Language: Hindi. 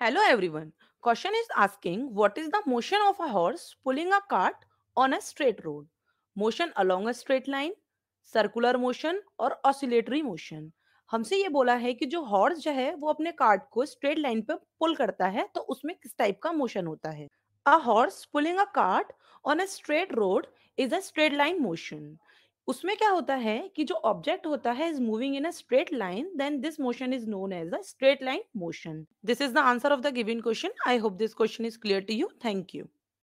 Hello everyone question is asking what is the motion of a horse pulling a cart on a straight road motion along a straight line circular motion और ऑसिलेटरी मोशन हमसे ये बोला है कि जो हॉर्स जो है, वो अपने कार्ट को स्ट्रेट लाइन पे पुल करता है तो उसमें किस टाइप का मोशन होता है? A horse pulling a cart on a straight road is a straight line motion उसमें क्या होता है कि जो ऑब्जेक्ट होता है is moving in a straight line then this motion is known as a straight line motion this is the answer of the given question I hope this question is clear to you thank you